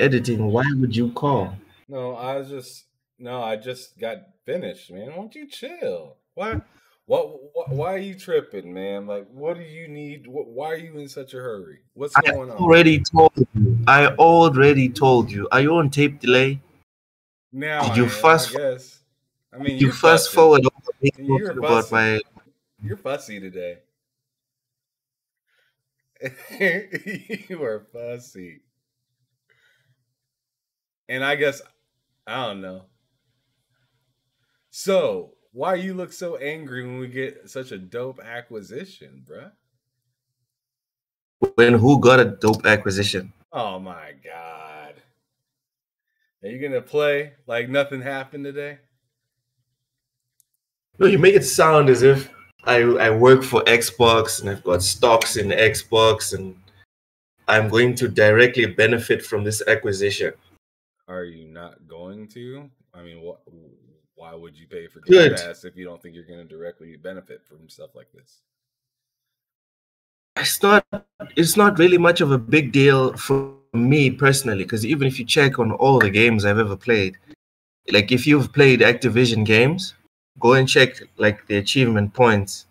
editing. Why would you call? No, I was just no, I just got finished, man. Why don't you chill? Why? What, what? Why are you tripping, man? Like, what do you need? What, why are you in such a hurry? What's I going on? I already told you. I already told you. Are you on tape delay? Now Did you I fast- I. I mean, You fast forward all the things You're about my. You're fussy today. you are fussy. And I guess I don't know. So, why you look so angry when we get such a dope acquisition, bruh? When who got a dope acquisition? Oh my god. Are you gonna play like nothing happened today? No, you make it sound as if I I work for Xbox and I've got stocks in Xbox and I'm going to directly benefit from this acquisition. Are you not going to? I mean, wh- why would you pay for Good. Pass if you don't think you're going to directly benefit from stuff like this? It's not it's not really much of a big deal for me personally because even if you check on all the games I've ever played, like if you've played Activision games, go and check like the achievement points.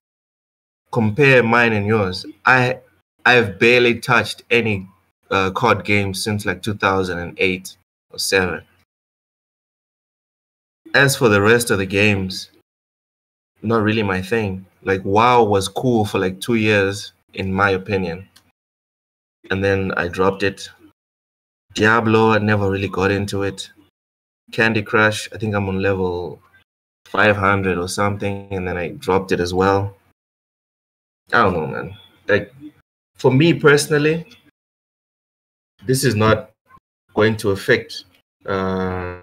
Compare mine and yours. I I've barely touched any uh, COD games since like 2008 or 7. As for the rest of the games, not really my thing. Like WoW was cool for like 2 years in my opinion. And then I dropped it. Diablo, I never really got into it. Candy Crush, I think I'm on level 500 or something, and then I dropped it as well. I don't know, man. Like, for me personally, this is not going to affect uh,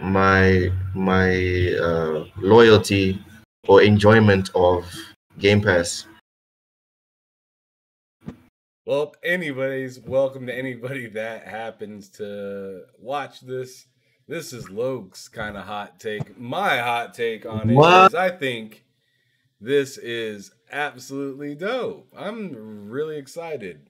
my my uh, loyalty or enjoyment of Game Pass. Well, anyways, welcome to anybody that happens to watch this. This is Loke's kind of hot take. My hot take on it is? I think this is absolutely dope. I'm really excited.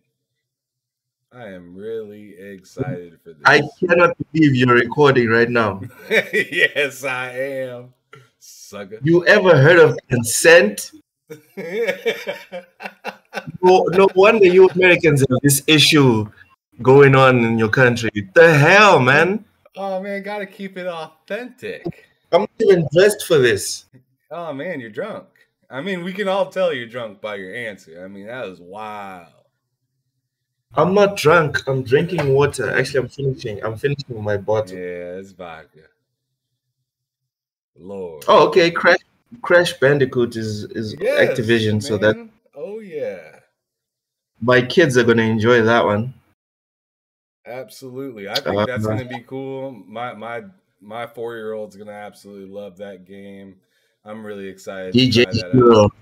I am really excited for this. I cannot believe you're recording right now. yes, I am. Sucker. You ever heard of consent? No, no wonder you Americans have this issue going on in your country. The hell, man? oh man, gotta keep it authentic. I'm not even dressed for this. Oh man, you're drunk. I mean, we can all tell you're drunk by your answer. I mean, that was wild. I'm not drunk. I'm drinking water. Actually, I'm finishing. I'm finishing my bottle. Yeah, it's vodka. Lord. Oh, okay. Crash Crash Bandicoot is is Yes, Activision, so that. Oh yeah, my kids are gonna enjoy that one. absolutely. I think Uh, that's gonna be cool. My my my four year old's gonna absolutely love that game. I'm really excited DJ try that out Hero.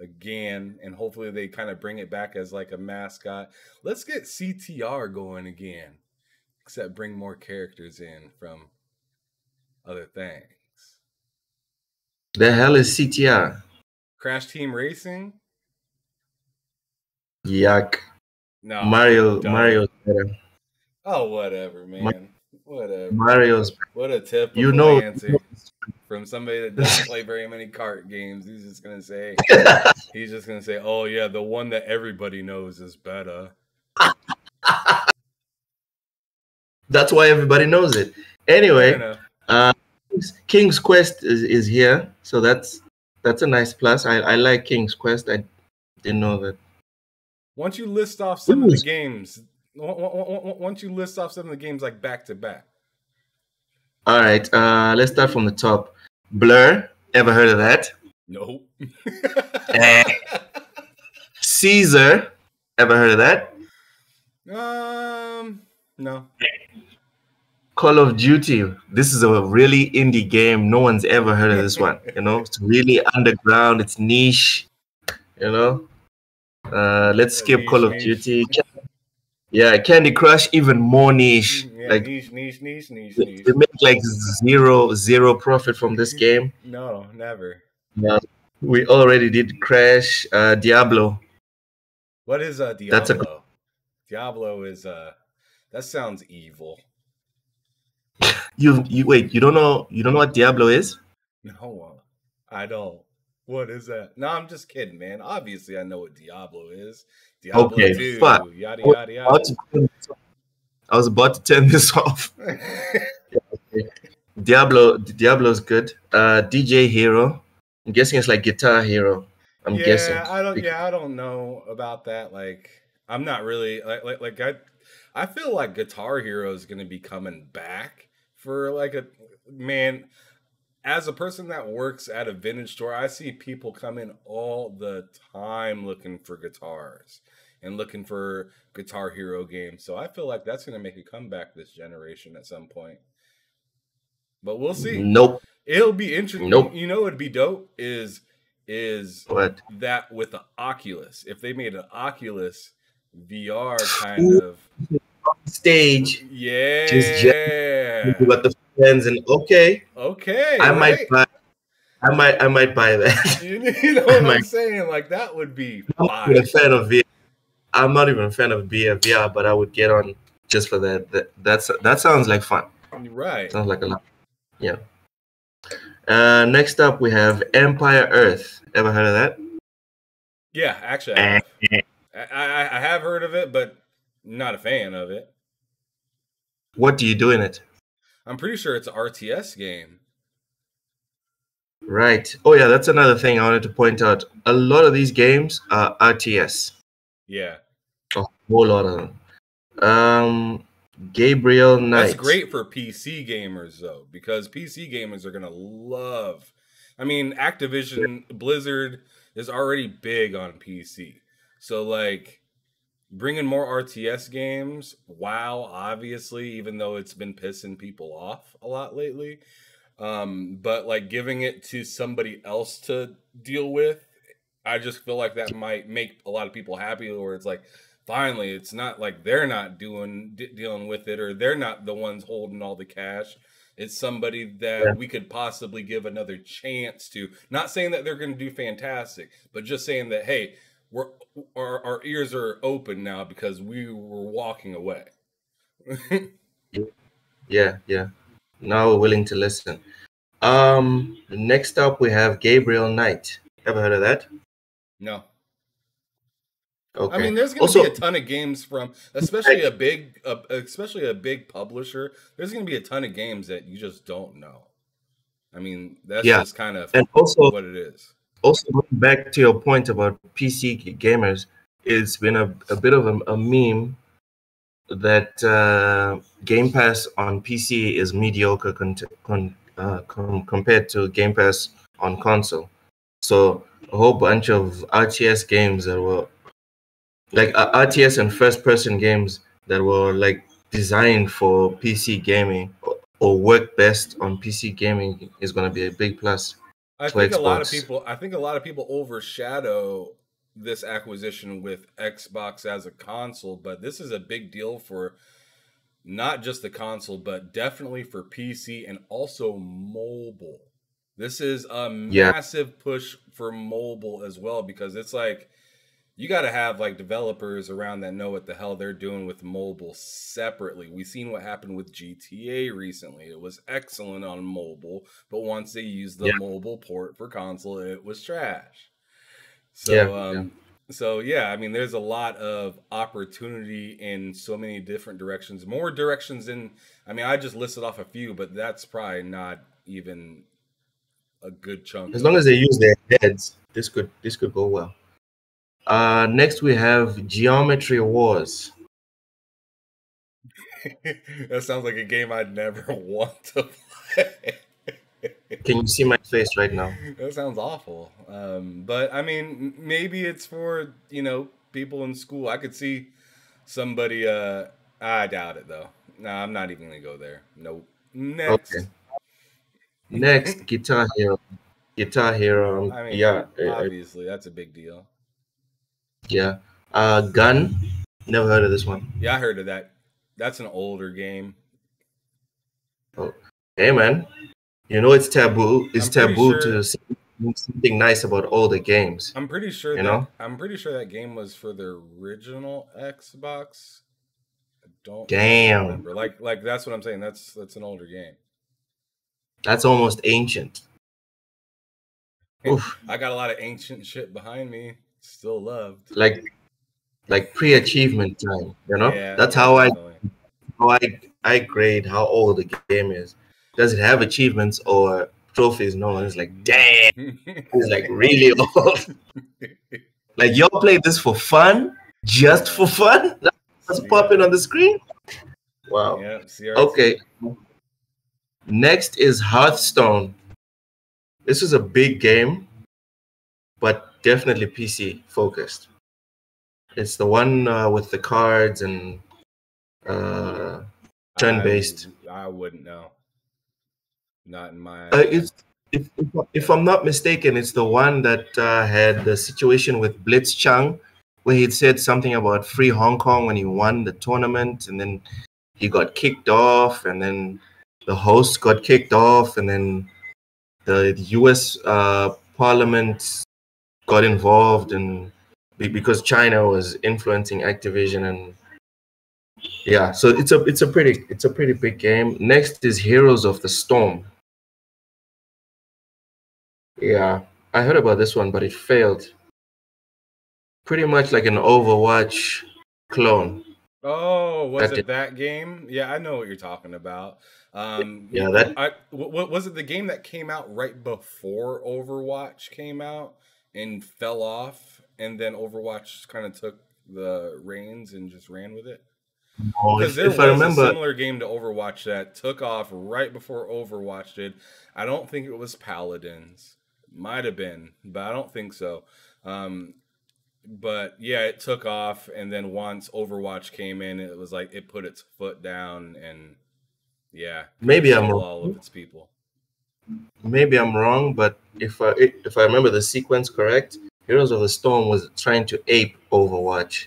Again, and hopefully they kind of bring it back as like a mascot. Let's get CTR going again, except bring more characters in from other things. The hell is CTR? Crash Team Racing? Yuck. No, Mario. Mario's better. Oh, whatever, man. Whatever. Mario's. What a tip You know. answer from somebody that doesn't play very many cart games. He's just gonna say, he's just gonna say, "Oh yeah, the one that everybody knows is better." That's why everybody knows it. Anyway, uh, King's Quest is, is here, so that's that's a nice plus. I, I like King's Quest. I didn't know that. Once you list off some of the games, once you list off some of the games like back to back, All right, uh, let's start from the top. Blur, ever heard of that? No. Eh. Caesar, ever heard of that? um, no. Call of Duty. This is a really indie game. No one's ever heard of this one. You know, it's really underground. It's niche. You know. Uh, let's skip Call of. Duty. Yeah, Candy Crush, even more niche. Yeah, like niche, niche, niche, niche, they niche. they make like zero zero profit from this game. No, never. Yeah. We already did Crash, uh, Diablo. What is uh Diablo? That's a- Diablo is uh That sounds evil. You you wait. You don't know. You don't know what Diablo is? No, I don't. What is that? No, I'm just kidding, man. Obviously, I know what Diablo is. Diablo Okay, 2, fuck. yada I was yada about yada. to turn this off. I was about to turn this off. Diablo Diablo's good. Uh DJ Hero. I'm guessing it's like Guitar Hero. I'm yeah, guessing. I don't. Yeah, I don't know about that. Like, I'm not really like like like I. I feel like Guitar Hero is going to be coming back for like a man. As a person that works at a vintage store, I see people come in all the time looking for guitars and looking for Guitar Hero games. So I feel like that's going to make a comeback this generation at some point. But we'll see. Nope. It'll be interesting. Nope. You know, what'd be dope is is What? that with the Oculus. If they made an Oculus VR kind Ooh. of Stage. yeah, You got the fans and okay. okay, I right? might buy I might I might buy that. You, know what I'm saying? Like that would be I'm not even a fan of VR. I'm not even a fan of VR, VR, but I would get on just for that. That that's that sounds like fun. Right. Sounds like a lot. Yeah. Uh, next up, we have Empire Earth. Ever heard of that? Yeah, actually, I have. I, I, I have heard of it, but not a fan of it. What do you do in it? I'm pretty sure it's an RTS game. Right. Oh yeah, that's another thing I wanted to point out. A lot of these games are RTS. Yeah, A whole lot of them. Um, Gabriel Knight. that's great for PC gamers though, because PC gamers are gonna love. I mean, Activision Blizzard is already big on PC, so like bringing more RTS games. WoW, obviously, even though it's been pissing people off a lot lately, um, but like giving it to somebody else to deal with, I just feel like that might make a lot of people happy. Where it's like, finally, it's not like they're not doing de- dealing with it, or they're not the ones holding all the cash. It's somebody that Yeah. we could possibly give another chance to. Not saying that they're going to do fantastic, but just saying that hey, we're our, our ears are open now because we were walking away. Yeah, yeah. Now we're willing to listen. Um, next up we have Gabriel Knight. Ever heard of that? no, Okay. I mean, there's going to Also- be a ton of games from, especially a big, uh, especially a big publisher. There's going to be a ton of games that you just don't know. I mean, that's Yeah. just kind of and also what it is. Also going back to your point about PC gamers, it's been a, a bit of a, a meme that uh, Game Pass on PC is mediocre con- con- uh, com- compared to Game Pass on console. So a whole bunch of RTS games that were like uh, RTS and first-person games that were like designed for PC gaming or, or work best on PC gaming is going to be a big plus. I think a lot of people. I think a lot of people overshadow this acquisition with Xbox as a console, but this is a big deal for not just the console, but definitely for PC and also mobile. This is a Yeah. massive push for mobile as well because it's like you got to have like developers around that know what the hell they're doing with mobile separately. We've seen what happened with GTA recently. It was excellent on mobile, but once they used the Yeah. mobile port for console, it was trash. So, Yeah, um, so yeah, I mean, there's a lot of opportunity in so many different directions, more directions than I mean, I just listed off a few, but that's probably not even a good chunk. As long as they use their heads, this could this could go well. Uh, next we have Geometry Wars. that sounds like a game I'd never want to play. Can you see my face right now? that sounds awful. Um, but I mean, maybe it's for you know people in school. I could see somebody. Uh, I doubt it though. No, I'm not even gonna go there. Nope. Next. Okay. Next, Guitar Hero. Guitar Hero. I mean, yeah, obviously that's a big deal. Yeah. Uh, Gun. Never heard of this one. Yeah, I heard of that. That's an older game. Oh, hey man, you know it's taboo. It's taboo sure- to say something nice about all the games. I'm pretty sure You that know? I'm pretty sure that game was for the original Xbox. I don't Damn. remember. Like like that's what I'm saying. That's that's an older game. That's almost ancient. Oof. I got a lot of ancient shit behind me. Still loved. Like like pre-achievement time, you know? Yeah, That's how I how I I grade how old the game is. Does it have achievements or trophies? No, it's like damn, it's like really old. like y'all played this for fun, just for fun. That's Yeah. popping on the screen. Wow. yeah. Okay. Next is Hearthstone. This is a big game, but definitely PC focused. It's the one uh, with the cards and uh, turn-based. I, I wouldn't know. Not in my. Uh, it's if, if, if I'm not mistaken, it's the one that uh, had the situation with Blitzchung, where he'd said something about free Hong Kong when he won the tournament, and then he got kicked off, and then the host got kicked off, and then the U.S. Uh, Parliament got involved, and be- because China was influencing Activision, and yeah, so it's a it's a pretty it's a pretty big game. Next is Heroes of the Storm. Yeah, I heard about this one, but it failed. Pretty much like an Overwatch clone. oh, was that it that game? Yeah, I know what you're talking about. Um, Yeah, that I w- w- was it the game that came out right before Overwatch came out and fell off, and then Overwatch kind of took the reins and just ran with it. oh, Because there if was I a remember, similar game to Overwatch that took off right before Overwatch did. I don't think it was Paladins. Might have been, but I don't think so. Um, but yeah, it took off, and then once Overwatch came in, it was like it put its foot down, and yeah, maybe I'm all of its people. Maybe I'm wrong, but if I if I remember the sequence correct, Heroes of the Storm was trying to ape Overwatch,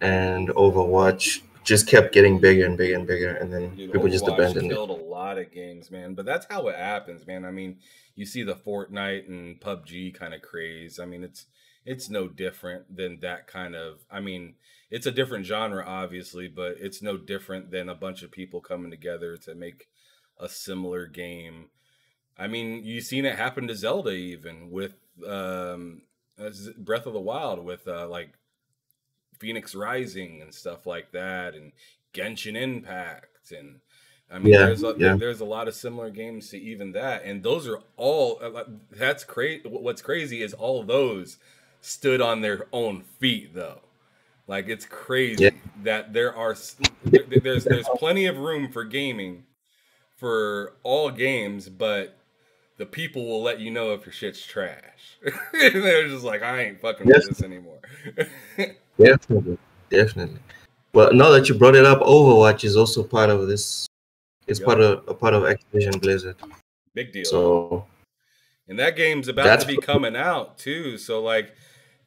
and Overwatch just kept getting bigger and bigger and bigger, and then Dude, people just Overwatch abandoned it. killed a lot of games, man. But that's how it happens, man. I mean, you see the Fortnite and PUBG kind of craze. I mean, it's it's no different than that kind of. I mean, it's a different genre, obviously, but it's no different than a bunch of people coming together to make a similar game. I mean, you've seen it happen to Zelda, even with um, uh, Breath of the Wild, with uh, like Phoenix Rising and stuff like that, and Genshin Impact, and I mean, Yeah, there's a, yeah. there's a lot of similar games to even that, and those are all. uh, That's crazy. What's crazy is all those stood on their own feet, though. Like it's crazy Yeah. that there are there- there's there's plenty of room for gaming for all games, but the people will let you know if your shit's trash. they're just like, I ain't fucking Yes. with this anymore. Definitely, definitely. Well, now that you brought it up, Overwatch is also part of this. It's Yep. part of a part of Activision Blizzard. Big deal. So And that game's about to be coming out too. So like,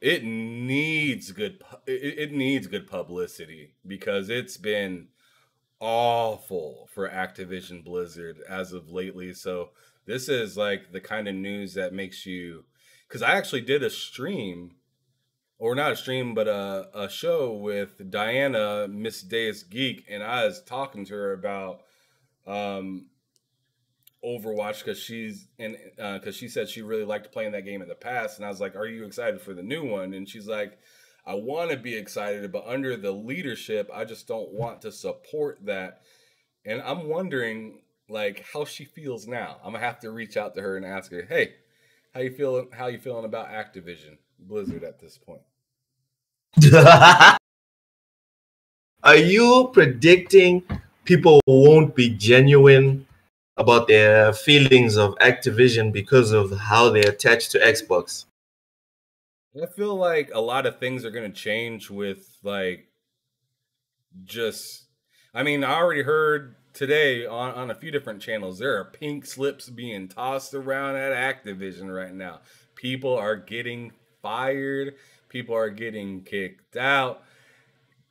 it needs good. It, it needs good publicity because it's been awful for Activision Blizzard as of lately. So this is like the kind of news that makes you. Because I actually did a stream, or not a stream, but a a show with Diana Miss Deus Geek, and I was talking to her about um Overwatch because she's and because she said she really liked playing that game in the past, and I was like, "Are you excited for the new one?" And she's like, "I want to be excited, but under the leadership, I just don't want to support that." And I'm wondering, like, how she feels now. I'm gonna have to reach out to her and ask her, "Hey, how you feeling? How you feeling about Activision Blizzard at this point?" Are you predicting people won't be genuine about their feelings of Activision because of how they attach to Xbox? I feel like a lot of things are going to change with like just I mean, I already heard today on, on a few different channels there are pink slips being tossed around at Activision right now. People are getting fired, people are getting kicked out.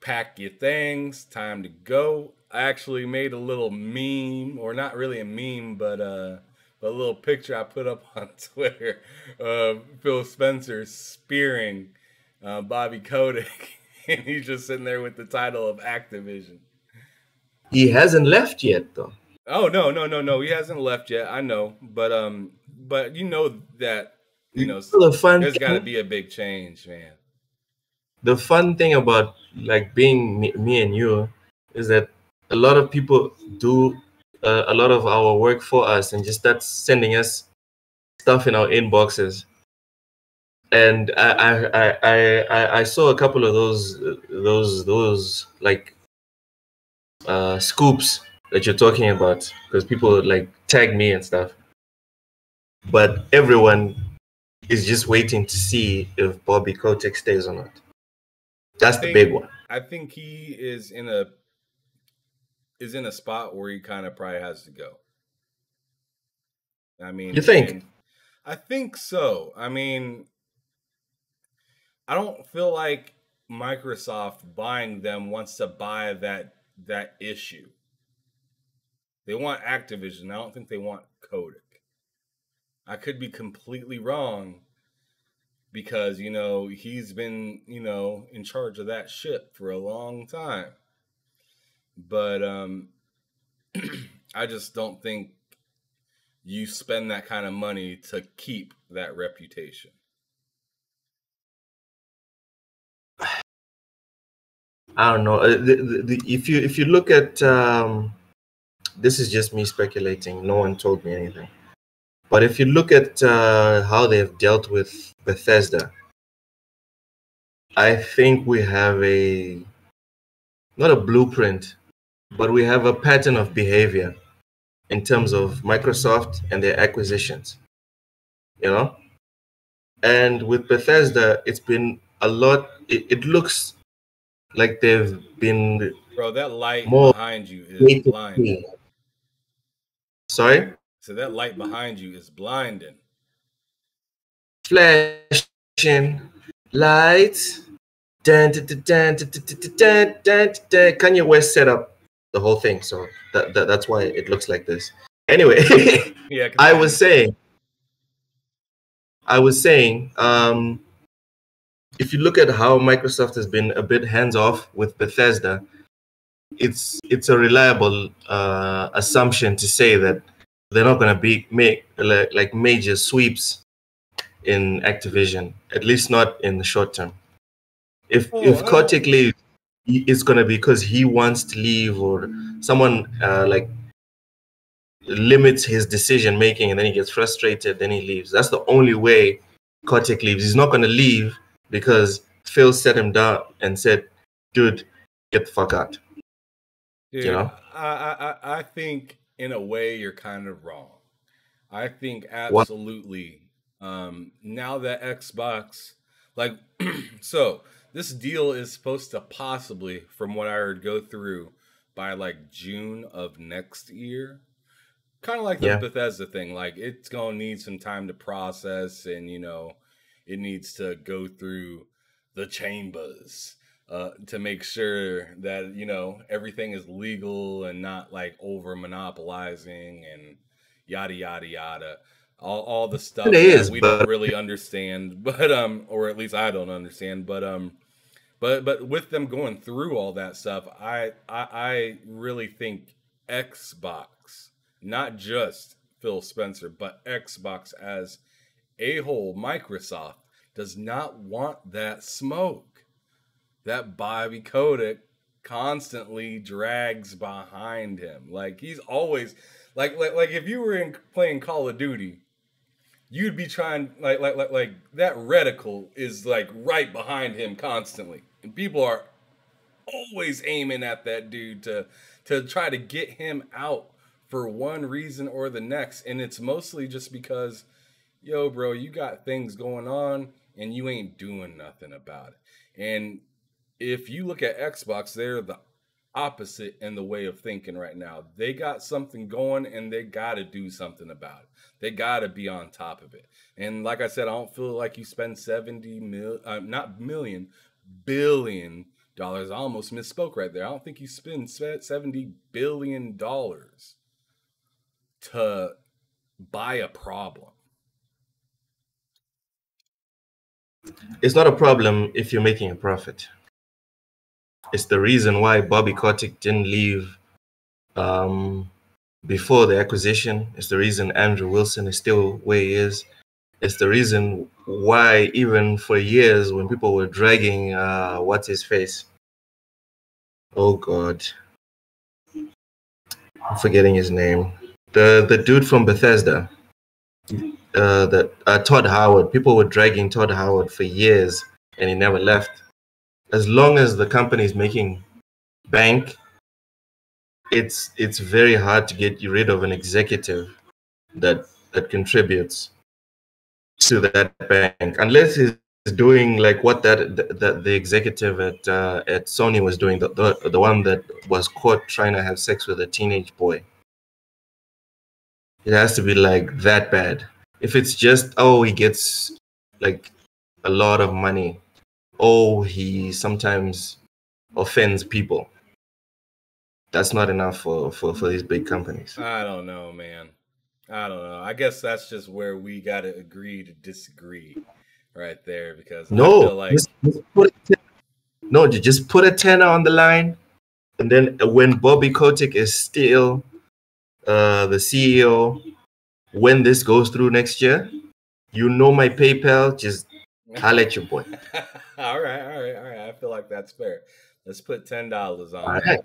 Pack your things, time to go. I actually made a little meme, or not really a meme, but uh a little picture I put up on Twitter of Phil Spencer spearing uh, Bobby Kotick, and he's just sitting there with the title of Activision. He hasn't left yet, though. Oh no, no, no, no. He hasn't left yet. I know, but um, but you know that you know the fun there's got to be a big change, man. the fun thing about like being me, me and you is that a lot of people do uh, a lot of our work for us and just start sending us stuff in our inboxes and I I, I, I, I- I saw a couple of those those those like uh scoops that you're talking about because people like tag me and stuff but everyone is just waiting to see if Bobby Kotick stays or not. That's the big one. I think he is in a is in a spot where he kind of probably has to go. I mean, You think? and I think so. I mean, I don't feel like Microsoft buying them wants to buy that that issue. They want Activision. I don't think they want Kotick. I could be completely wrong because you know he's been you know in charge of that ship for a long time but um i just don't think you spend that kind of money to keep that reputation I don't know. Uh, The, the, the, if you if you look at um, this is just me speculating. No one told me anything. But if you look at uh, how they've dealt with Bethesda, I think we have a not a blueprint, but we have a pattern of behavior in terms of Microsoft and their acquisitions. You know, and with Bethesda, it's been a lot. It, it looks like they've been bro that light behind you is blind sorry? So that light behind you is blinding. Flashing lights. Dan, dan. dun, kanye west set up the whole thing so that, that that's why it looks like this. Anyway yeah i was saying i was saying um if you look at how Microsoft has been a bit hands off with Bethesda, it's it's a reliable uh, assumption to say that they're not going to be make like, like major sweeps in Activision, at least not in the short term. If Oh, if Kotick leaves, it's going to be because he wants to leave or someone uh, like limits his decision making and then he gets frustrated, then he leaves. That's the only way Kotick leaves. He's not going to leave because Phil set him down and said, dude, get the fuck out. Dude, you know? I, I I- think in a way you're kind of wrong. I think What? absolutely. Um, now that Xbox, like, so this deal is supposed to possibly, from what I heard, go through by like June of next year. Kind of like the Yeah. Bethesda thing. Like, it's gonna need some time to process, and you know, it needs to go through the chambers uh, to make sure that you know everything is legal and not like over monopolizing and yada yada yada. All, all the stuff It that is, we but- don't really understand, but um, or at least I don't understand, but um, but but with them going through all that stuff, I I, I really think Xbox, not just Phil Spencer, but Xbox as a whole, Microsoft does not want that smoke. That Bobby Kotick constantly drags behind him. Like he's always like like like if you were in playing Call of Duty, you'd be trying like like like like that reticle is like right behind him constantly. And people are always aiming at that dude to to try to get him out for one reason or the next and it's mostly just because yo bro you got things going on and you ain't doing nothing about it. And if you look at xbox they're the opposite in the way of thinking right now. They got something going and they got to do something about it. They got to be on top of it. And like i said i don't feel like you spend 70 mil uh, not million billion dollars. I almost misspoke right there. I don't think you spend 70 billion dollars to buy a problem It's not a problem if you're making a profit. It's the reason why Bobby Kotick didn't leave um, before the acquisition. It's the reason Andrew Wilson is still where he is. It's the reason why, even for years, when people were dragging uh, what's his face, oh god, I'm forgetting his name, the the dude from Bethesda, uh, uh, Todd Howard. People were dragging Todd Howard for years, and he never left. As long as the company is making bank it's it's very hard to get rid of an executive that that contributes to that bank unless he's doing like what that the, the executive at uh, at Sony was doing the, the the one that was caught trying to have sex with a teenage boy it has to be like that bad if it's just oh he gets like a lot of money oh he sometimes offends people that's not enough for, for, for these big companies. I don't know, man. I don't know. I guess that's just where we got to agree to disagree right there because no, like just, just put a, no, just put a tenner on the line, and then when Bobby Kotick is still uh, the CEO, when this goes through next year, you know my PayPal. Just I'll let you boy. all right, all right, all right. I feel like that's fair. Let's put ten dollars on All that. right.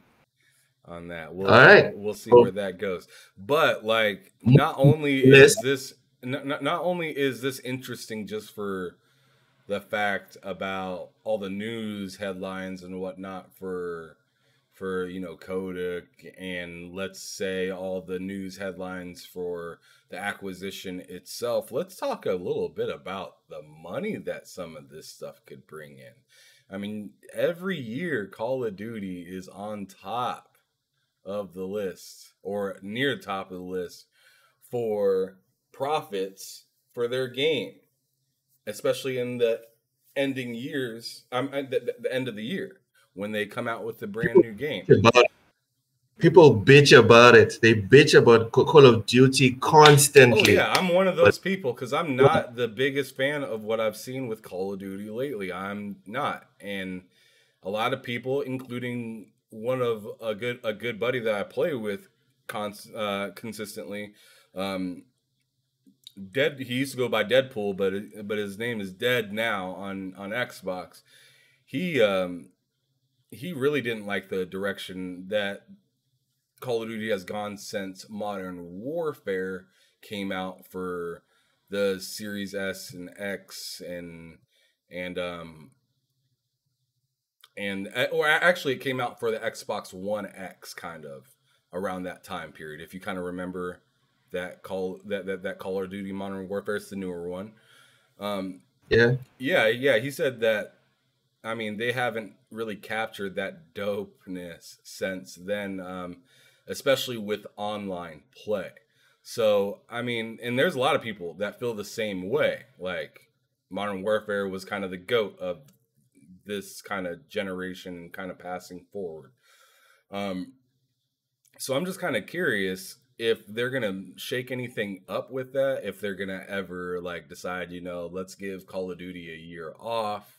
on that. We'll, All right. we'll see where that goes. But like, not only is this not, not not only is this interesting just for the fact about all the news headlines and whatnot for for you know Kotick and let's say all the news headlines for the acquisition itself. Let's talk a little bit about the money that some of this stuff could bring in. I mean, every year Call of Duty is on top of the list or near the top of the list for profits for their game, especially in the ending years, um, uh, the, the end of the year when they come out with the brand new game. About people bitch about it. They bitch about Call of Duty Oh constantly. yeah, I'm one of those people because I'm not the biggest fan of what I've seen with Call of Duty lately. I'm not, and a lot of people, including one of a good a good buddy that I play with, cons- uh, consistently. Um, Dead. He used to go by Deadpool, but but his name is Dead now on on Xbox. He um he really didn't like the direction that Call of Duty has gone since Modern Warfare came out for the Series S and X and and um and uh, or actually it came out for the Xbox One X kind of around that time period. If you kind of remember that call that that, that Call of Duty Modern Warfare, it's the newer one. Um, Yeah. yeah, yeah. He said that. I mean, they haven't really captured that dopeness since then, um, especially with online play. So, I mean, and there's a lot of people that feel the same way. Like, Modern Warfare was kind of the goat of this kind of generation, kind of passing forward. Um, so I'm just kind of curious if they're gonna shake anything up with that. If they're gonna ever like decide, you know, let's give Call of Duty a year off,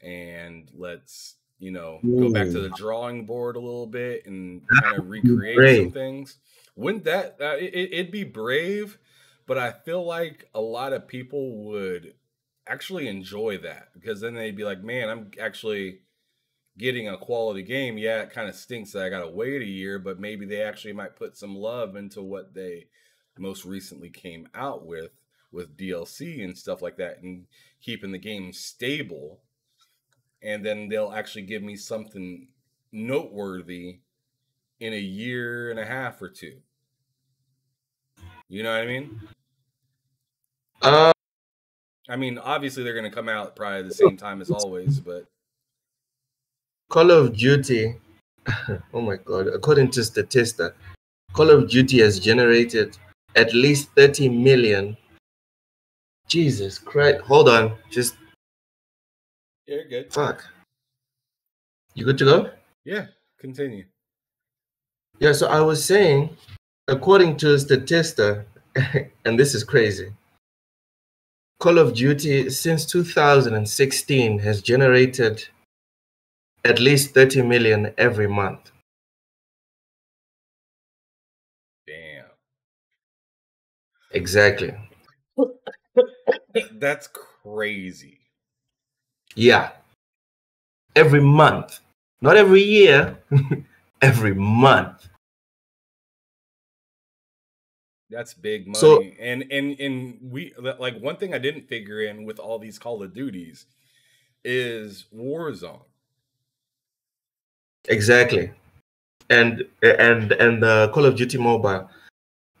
and let's you know go back to the drawing board a little bit and kind of recreate some things. Wouldn't that uh, it, it- it'd be brave? But I feel like a lot of people would actually enjoy that because then they'd be like, man, I'm actually getting a quality game. Yeah, it kind of stinks that I got to wait a year, but maybe they actually might put some love into what they most recently came out with with DLC and stuff like that and keeping the game stable. And then they'll actually give me something noteworthy in a year and a half or two. You know what I mean? Uh, I mean, obviously they're going to come out probably the same time as always, but Call of Duty. oh my god! According to Statista, Call of Duty has generated at least 30 million. Jesus Christ! Hold on, just you're good. fuck. You good to go? Yeah, continue. Yeah, so I was saying, according to Statista, and this is crazy, Call of Duty since 2016 has generated at least 30 million every month. Damn. Exactly. That's crazy. Yeah. Every month. Not every year. every month. That's big money. So- and and and we like one thing I didn't figure in with all these Call of Duties is Warzone. Exactly. And and and uh, Call of Duty Mobile.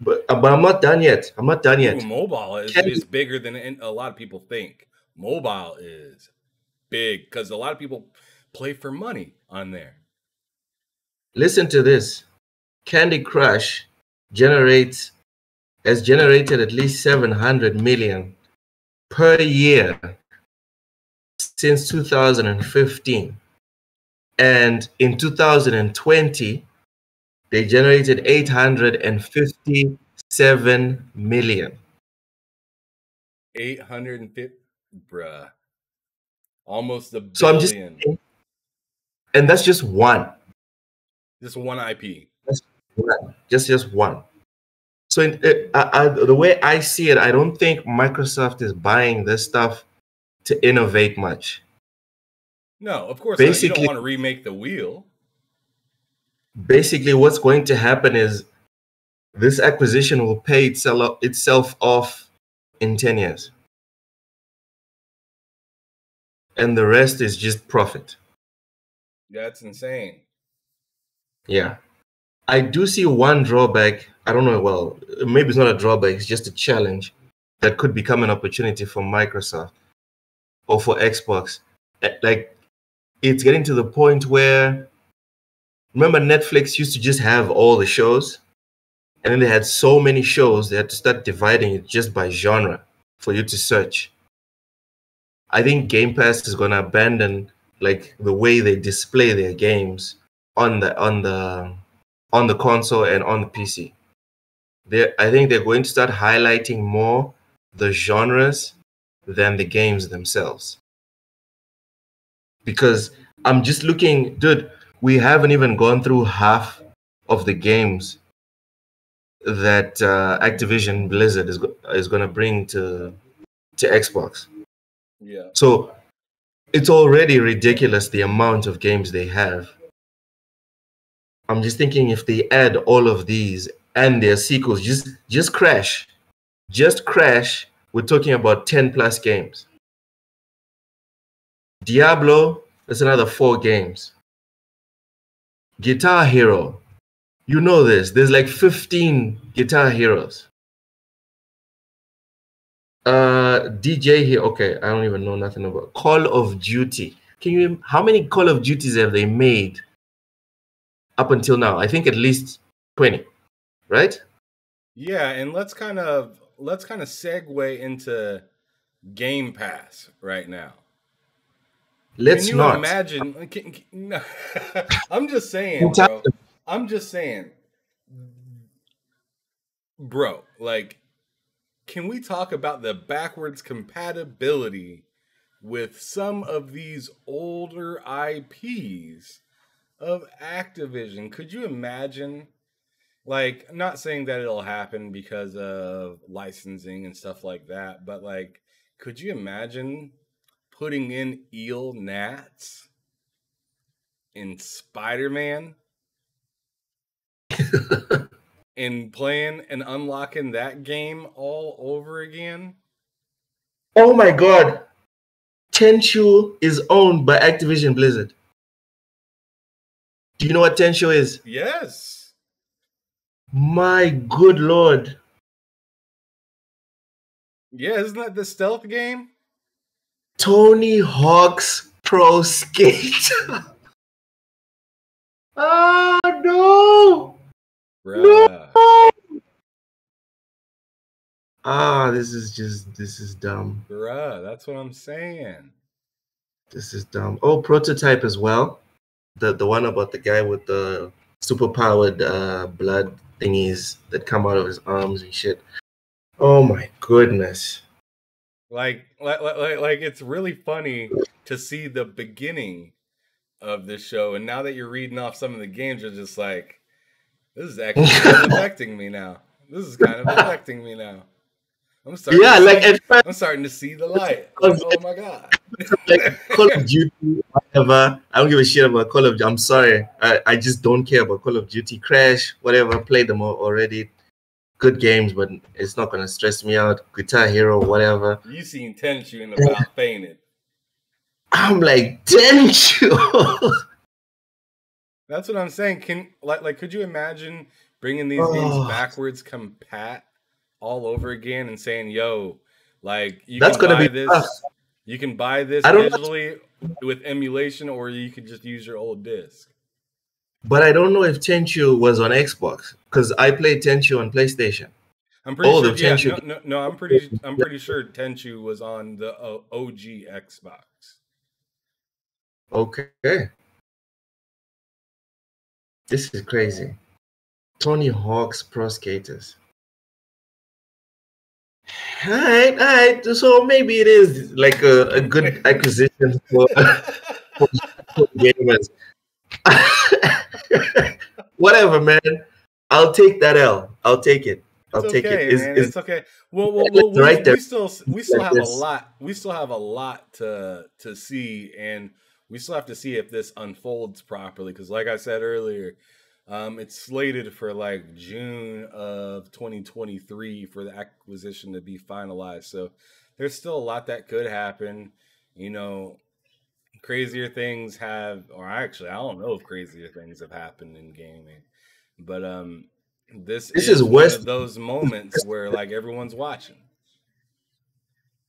But uh, but I'm not done yet. I'm not done yet. Ooh, mobile is, Can- is bigger than a lot of people think. Mobile is big because a lot of people play for money on there. Listen to this. Candy Crush generates has generated at least 700 million per year since 2015. And in 2020, they generated 857 million. 850 bruh. Almost a billion. So I'm just and that's just one. just one IP. One. Just just one. So in, I, I, the way I see it, I don't think Microsoft is buying this stuff to innovate much. No, of course not. You don't Basically- want to remake the wheel. Basically, what's going to happen is this acquisition will pay itself itself off in ten years, and the rest is just profit. That's insane. Yeah. I do see one drawback. I don't know. Well, maybe it's not a drawback, it's just a challenge that could become an opportunity for Microsoft or for Xbox. Eh, Like, it's getting to the point where, remember, Netflix used to just have all the shows, and then they had so many shows, they had to start dividing it just by genre for you to search. I think Game Pass is going to abandon like the way they display their games on the on the on the console and on the PC. They I think they're going to start highlighting more the genres than the games themselves. Because I'm just looking, dude, we haven't even gone through half of the games that uh, Activision Blizzard is go- is going to bring to to Xbox. Yeah. So it's already ridiculous the amount of games they have. I'm just thinking if they add all of these and their sequels, just just crash, just crash. We're talking about 10 plus games. Diablo, that's another four games. Guitar Hero, you know this. There's like 15 Guitar Heroes. Uh, DJ Hero. Okay, I don't even know nothing about Call of Duty. Can you? How many Call of Duties have they made up until now? I think at least twenty, right? Yeah, and let's kind of let's kind of segue into Game Pass right now. Let's can you not. imagine? can- can- no. I'm just saying, bro. I'm just saying, bro. Like, can we talk about the backwards compatibility with some of these older IPs of Activision? Could you imagine? Like, not saying that it'll happen because of licensing and stuff like that, but like, could you imagine putting in eel gnats in Spider-Man and playing and unlocking that game all over again? oh my God, Tenchu is owned by Activision Blizzard. Do you know what Tenchu is? Yes. My good lord. Yeah, isn't that the stealth game? Tony Hawk's Pro Skate. ah no! Bruh. Ah, this is just this is dumb. Bruh, that's what I'm saying. This is dumb. Oh, prototype as well. The the one about the guy with the super powered uh, blood thingies that come out of his arms and shit. Oh my goodness. Like, like, like, like, it's really funny to see the beginning of this show, and now that you're reading off some of the games, you're just like, This is actually affecting me now. This is kind of affecting me now. I'm starting. Yeah, like see, I'm starting to see the light. Like, oh my god! like Call of Duty, whatever. I don't give a shit about Call of. Duty. I'm sorry, I, I just don't care about Call of Duty. Crash, whatever. Played them all already. Good games, but it's not gonna stress me out. Guitar Hero, whatever. You seen Tenchu and about fainted. I'm like Tenchu. That's what I'm saying. Can like like could you imagine bringing these games Oh. backwards compat all over again and saying, "Yo, like you That's can gonna buy be this, tough. you can buy this I don't know- digitally with emulation, or you could just use your old disc." But I don't know if Tenchu was on Xbox because I played Tenchu on PlayStation. I'm pretty Oh, sure. the Yeah, Tenchu- no, no, no, I'm pretty. I'm pretty sure Tenchu was on the uh, OG Xbox. Okay. This is crazy. Tony Hawk's Pro Skaters. All right, all right. So maybe it is like a, a good acquisition for, for gamers. Whatever, man. I'll take that L. I'll take it. I'll It's take okay, it. Man. is, it's okay. Well, well, It's well we, right we still we still have a lot. We still have a lot to to see, and we still have to see if this unfolds properly. Because, like I said earlier, um, it's slated for like June of 2023 for the acquisition to be finalized. So there's still a lot that could happen. You know, crazier things have, or actually, I don't know if crazier things have happened in gaming, but um. This, This is, is one of those moments where like everyone's watching.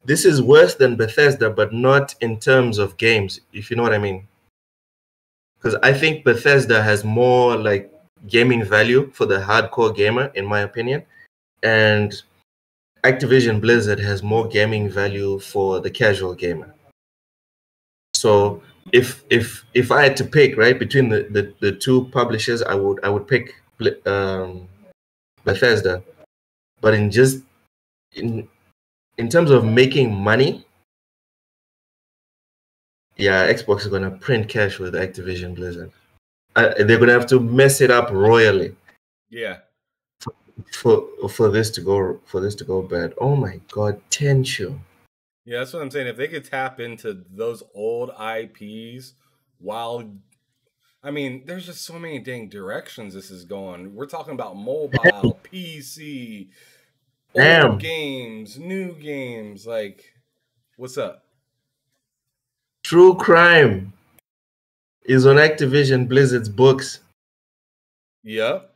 This is worse than Bethesda, but not in terms of games, if you know what I mean. Because I think Bethesda has more like gaming value for the hardcore gamer, in my opinion, and Activision Blizzard has more gaming value for the casual gamer. So if if if I had to pick right between the, the, the two publishers, I would I would pick um, Bethesda, but in just in in terms of making money, yeah, Xbox is gonna print cash with Activision Blizzard. Uh, they're gonna have to mess it up royally Yeah. for for this to go for this to go bad. Oh my God, Tenchu. Yeah, that's what I'm saying. If they could tap into those old IPs while I mean, there's just so many dang directions this is going. We're talking about mobile, PC, Damn. old games, new games, like what's up? True crime is on Activision Blizzard's books. Yep.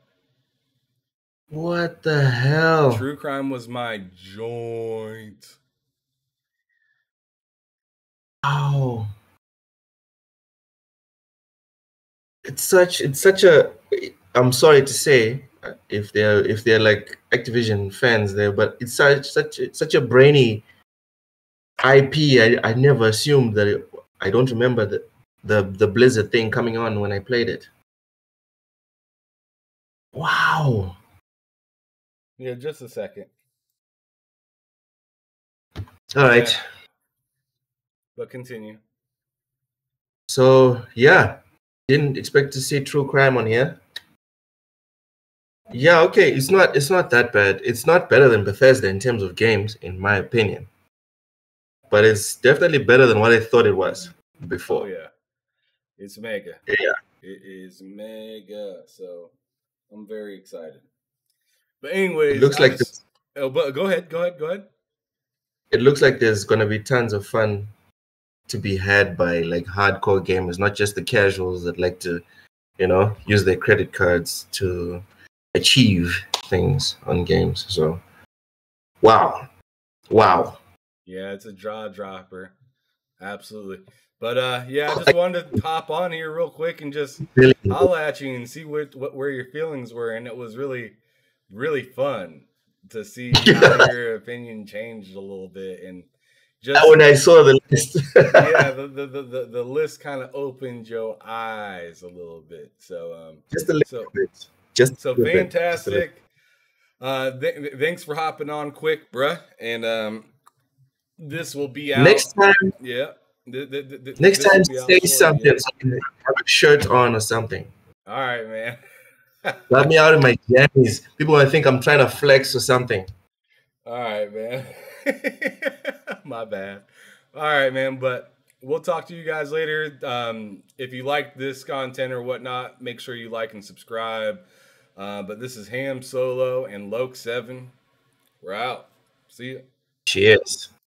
What the hell? True crime was my joint. Wow. It's such it's such a I'm sorry to say if they're if they're like Activision fans there, but it's such such such a brainy IP. I, I never assumed that it, I don't remember the, the the Blizzard thing coming on when I played it. Wow. Yeah, just a second. All right. Yeah. But continue. So yeah, didn't expect to see true crime on here. Yeah, okay, it's not it's not that bad. It's not better than Bethesda in terms of games, in my opinion. But it's definitely better than what I thought it was Oh before. yeah. It's mega. Yeah. It is mega. So I'm very excited. But anyways, It looks I like just- oh, but go ahead, go ahead, go ahead. it looks like there's gonna be tons of fun to be had by like hardcore gamers, not just the casuals that like to, you know, use their credit cards to achieve things on games. So wow. Wow. Yeah, it's a jaw dropper. Absolutely. But uh yeah, I just wanted to hop on here real quick and just Really holla at you and see what, what where your feelings were and it was really really fun to see how your opinion changed a little bit and just when I saw the list. yeah the, the, the, the, the list kind of opened your eyes a little bit so um just a little so bit. Just so a little bit. Just a little- fantastic uh th- thanks for hopping on quick bruh and um this will be out Next time, yeah Th- th- next time, say something. So I have a shirt on or something. all right man Let me out of my jammies. People I think I'm trying to flex or something. All right, man. My bad. All right, man. But we'll talk to you guys later. Um, if you like this content or whatnot, make sure you like and subscribe. Uh, but this is Ham Solo and Loke Seven. We're out. See you. Cheers.